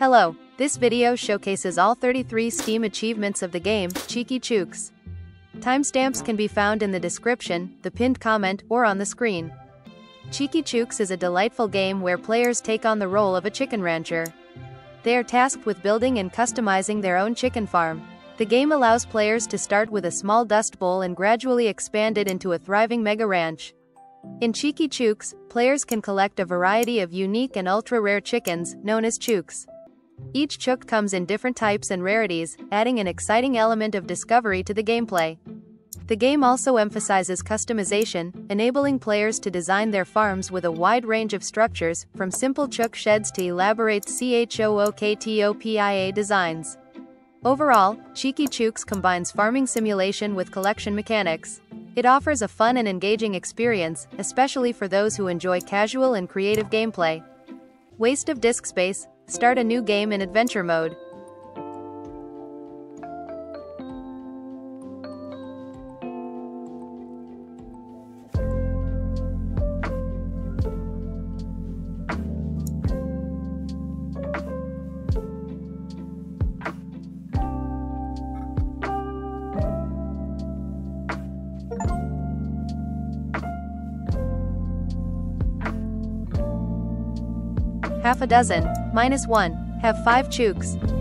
Hello, this video showcases all 33 Steam achievements of the game, Cheeky Chooks. Timestamps can be found in the description, the pinned comment, or on the screen. Cheeky Chooks is a delightful game where players take on the role of a chicken rancher. They are tasked with building and customizing their own chicken farm. The game allows players to start with a small dust bowl and gradually expand it into a thriving mega ranch. In Cheeky Chooks, players can collect a variety of unique and ultra-rare chickens, known as chooks. Each chook comes in different types and rarities, adding an exciting element of discovery to the gameplay. The game also emphasizes customization, enabling players to design their farms with a wide range of structures, from simple chook sheds to elaborate CHOOKTOPIA designs. Overall, Cheeky Chooks combines farming simulation with collection mechanics. It offers a fun and engaging experience, especially for those who enjoy casual and creative gameplay. Waste of disk space, start a new game in adventure mode. Half a dozen, minus one, have five chooks.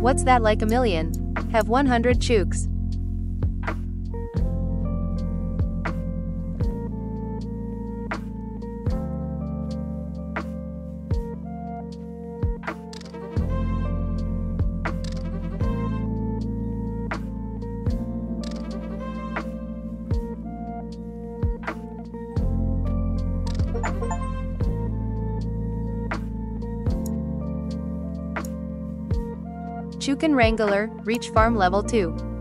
What's that like a million? Have 100 chooks. Chooken Wrangler, reach farm level 2.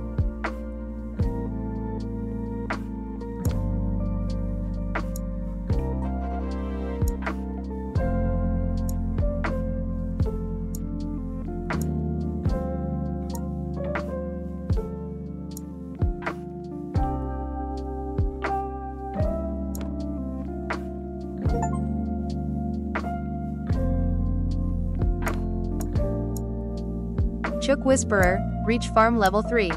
Whisperer, reach farm level 3.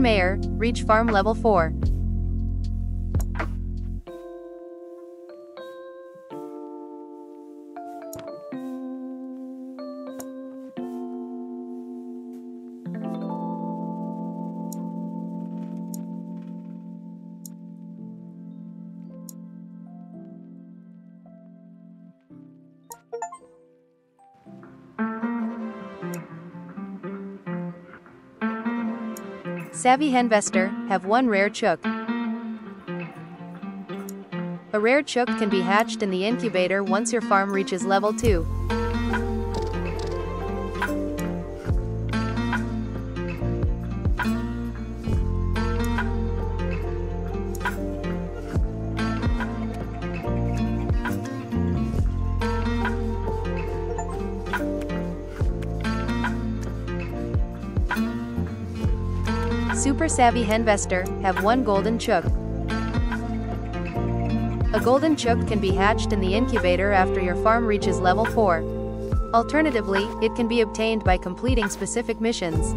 Mayor, reach farm level 4. Savvy Henvestor, have one rare chook. A rare chook can be hatched in the incubator once your farm reaches level 2. Super Savvy Henvestor have one golden chook. A golden chook can be hatched in the incubator after your farm reaches level 4. Alternatively, it can be obtained by completing specific missions.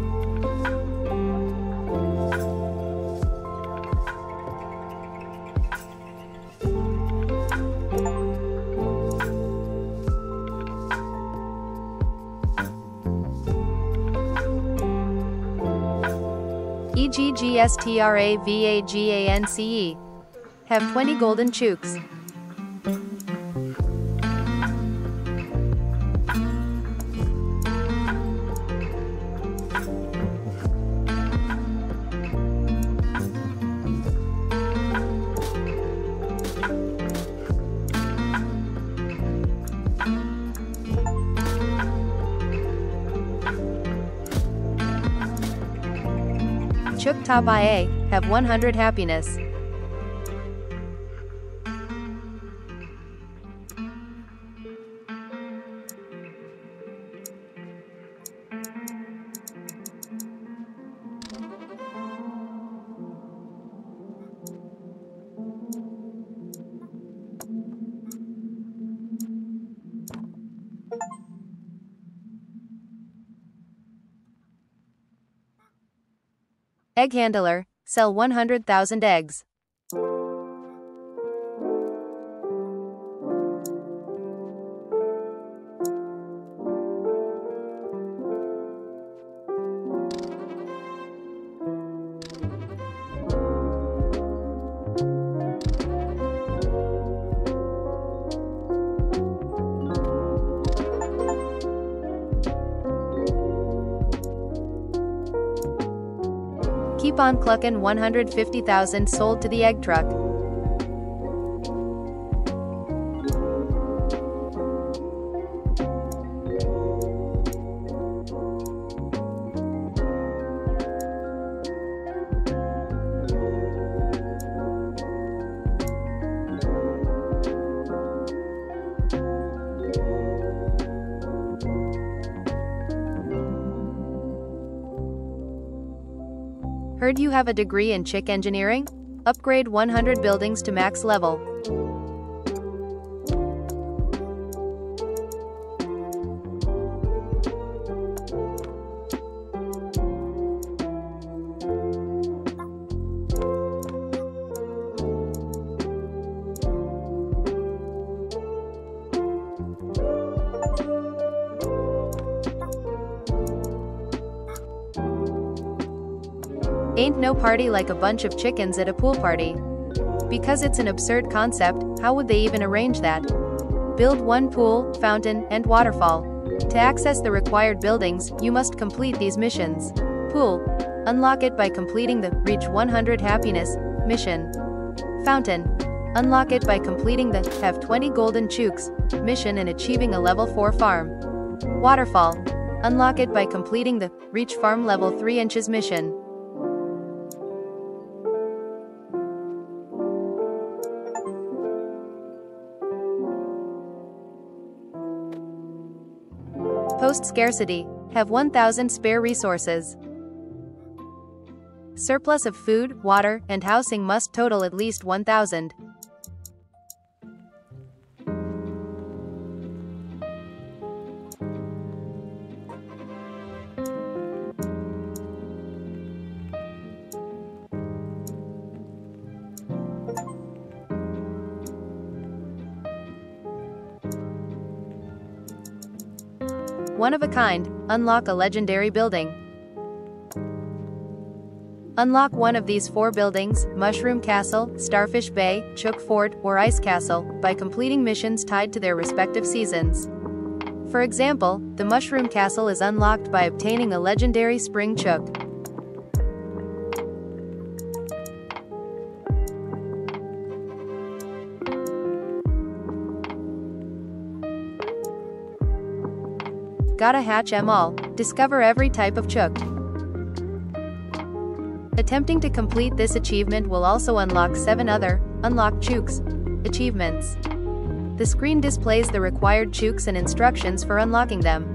EGGSTRAVAGANCE. Have 20 golden chooks. Have 100 happiness. Egg handler, sell 100,000 eggs. Keep on cluckin' 150,000 sold to the egg truck. Heard you have a degree in chick engineering? Upgrade 100 buildings to max level. Ain't no party like a bunch of chickens at a pool party. Because it's an absurd concept, how would they even arrange that? Build one pool, fountain, and waterfall. To access the required buildings, you must complete these missions. Pool. Unlock it by completing the Reach 100 Happiness mission. Fountain. Unlock it by completing the Have 20 Golden Chooks mission and achieving a level 4 farm. Waterfall. Unlock it by completing the Reach Farm Level 3 Inches mission. Post scarcity, have 1,000 spare resources. Surplus of food, water, and housing must total at least 1,000. One of a kind, unlock a legendary building. Unlock one of these four buildings, Mushroom Castle, Starfish Bay, Chook Fort, or Ice Castle, by completing missions tied to their respective seasons. For example, the Mushroom Castle is unlocked by obtaining a legendary Spring Chook. Gotta hatch em all, discover every type of chook. Attempting to complete this achievement will also unlock 7 other, unlock chooks, achievements. The screen displays the required chooks and instructions for unlocking them.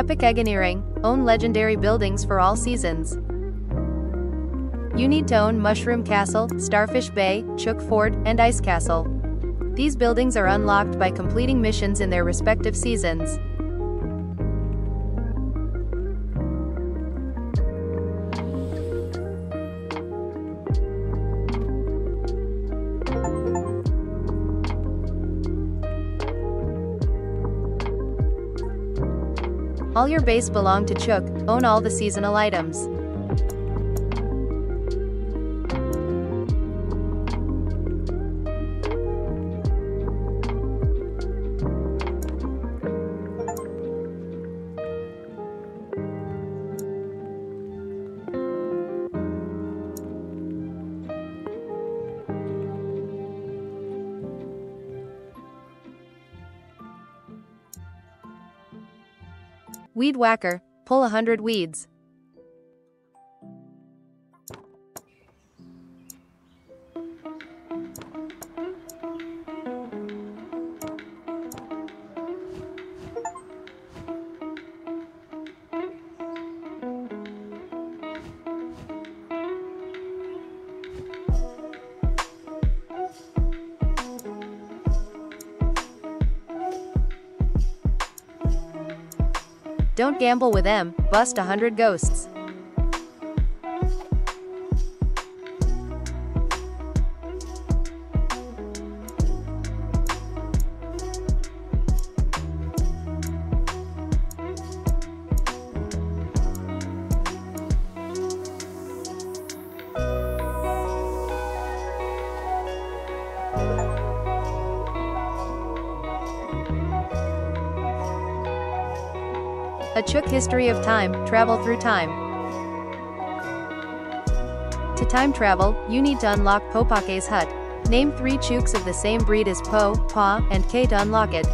Epic Eggineering, own legendary buildings for all seasons. You need to own Mushroom Castle, Starfish Bay, Chook Fort, and Ice Castle. These buildings are unlocked by completing missions in their respective seasons. All your base belong to Chook, own all the seasonal items. Weed Whacker, pull a hundred weeds. Gamble with M, bust a hundred ghosts. A Chook History of Time, Travel Through Time. To time travel, you need to unlock Popake's hut. Name three Chooks of the same breed as Po, Pa, and K to unlock it.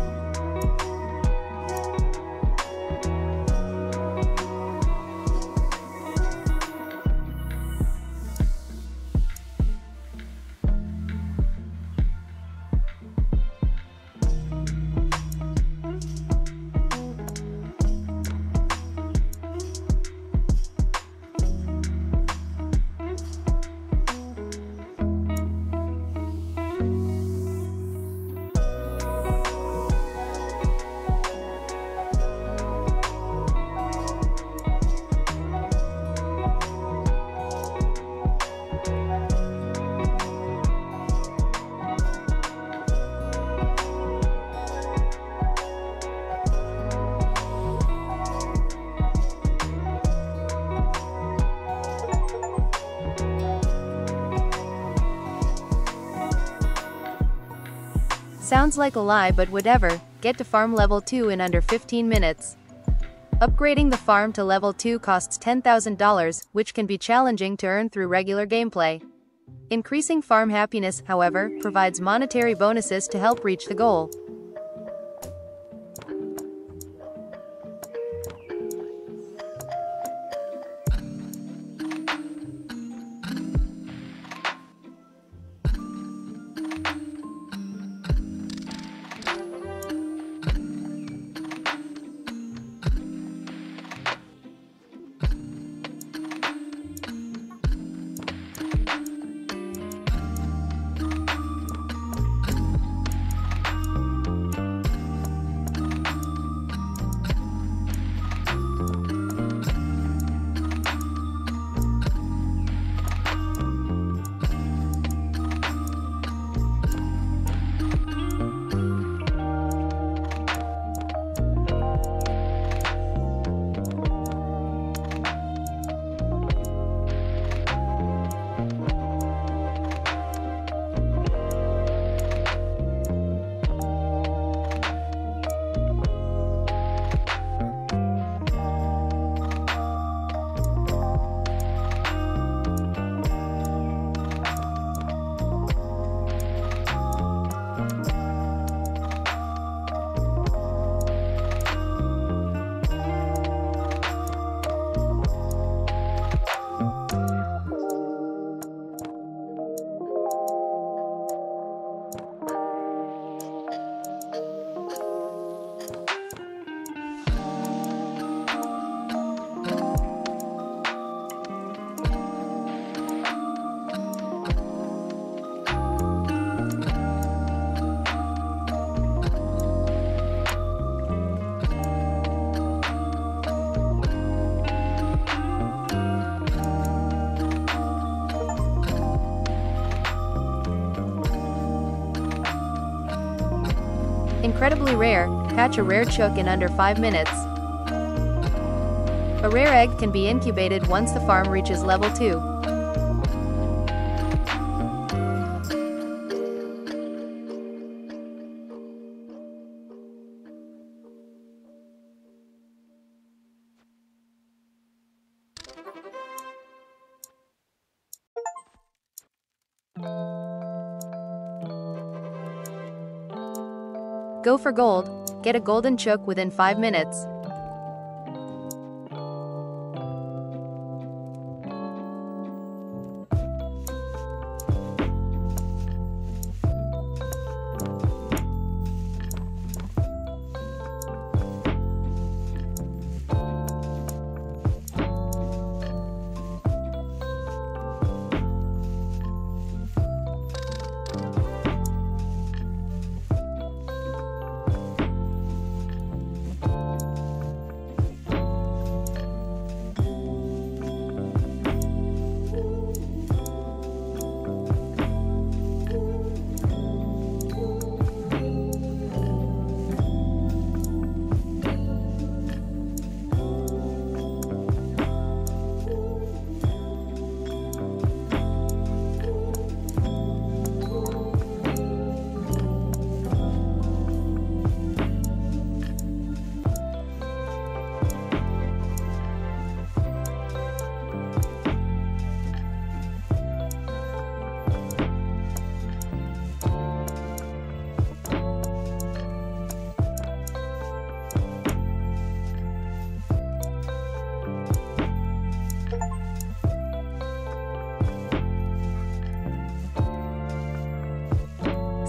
Sounds like a lie but whatever, get to farm level 2 in under 15 minutes. Upgrading the farm to level 2 costs $10,000, which can be challenging to earn through regular gameplay. Increasing farm happiness, however, provides monetary bonuses to help reach the goal. Incredibly rare, hatch a rare chook in under 5 minutes. A rare egg can be incubated once the farm reaches level 2. Go for gold, get a golden chook within 5 minutes.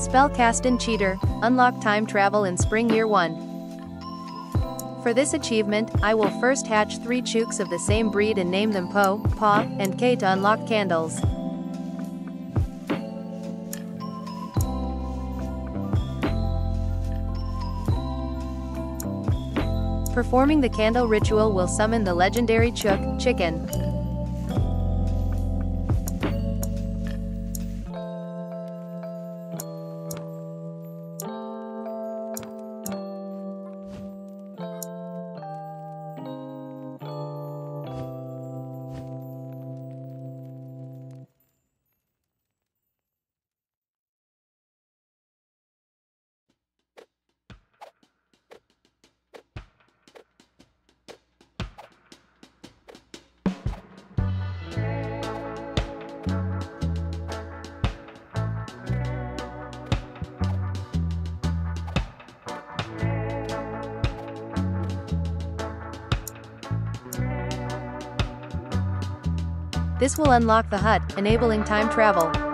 Spellcastin' Cheater, unlock time travel in Spring Year 1. For this achievement, I will first hatch 3 chooks of the same breed and name them Po, Pa, and K to unlock candles. Performing the candle ritual will summon the legendary chook, Chicken. This will unlock the hut, enabling time travel.